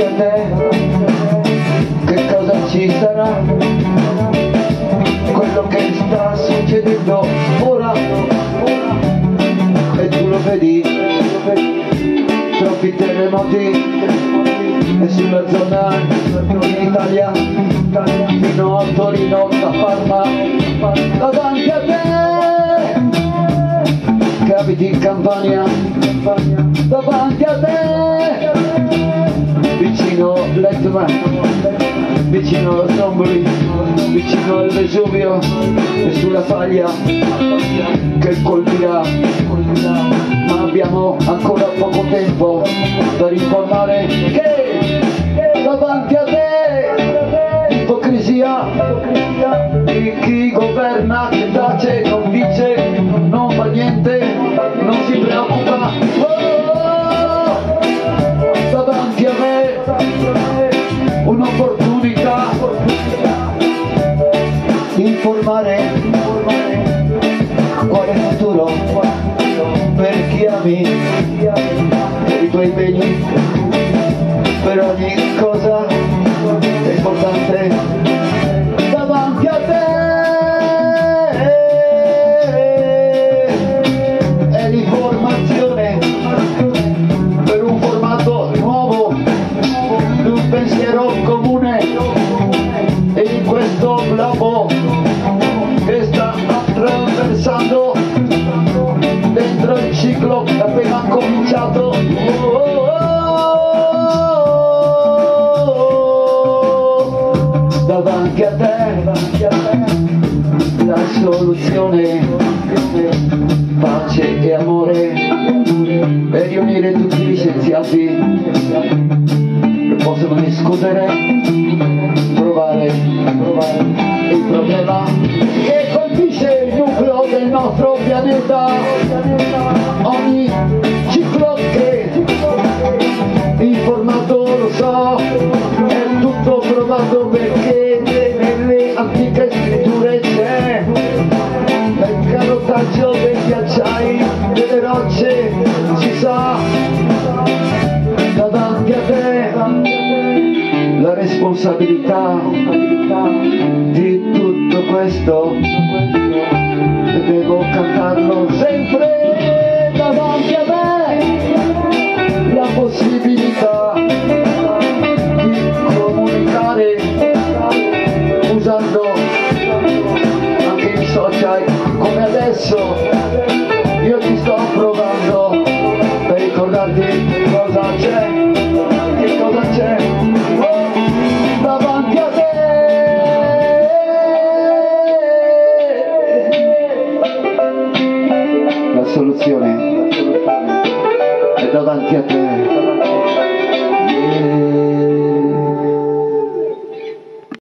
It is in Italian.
davanti a te che cosa ci sarà. Quello che sta succedendo ora e tu lo vedi troppi terremoti e sulla zona in Italia fino a Torino da Parma davanti a te. Che abiti in Campania davanti a te vicino a Stromboli vicino al Vesuvio e sulla faglia che colpirà ma abbiamo ancora poco tempo per informare che? Davanti a te! Ipocrisia di chi governa che tace non dice non fa niente ami per i tuoi impegni per ogni cosa è importante davanti a te? È l'informazione per un formato nuovo di un pensiero comune. E in questo globo che sta attraversando dentro il ciclo oh, davanti a te la soluzione pace e amore. E riunire tutti gli scienziati che possono discutere provare il problema che colpisce il nucleo del nostro pianeta. Ogni ciclo che informato lo so è tutto provato perché responsabilità di tutto questo. E devo cantarlo sempre davanti a me. La possibilità di comunicare usando anche i social come adesso. Io ti sto provando per ricordarti davanti a te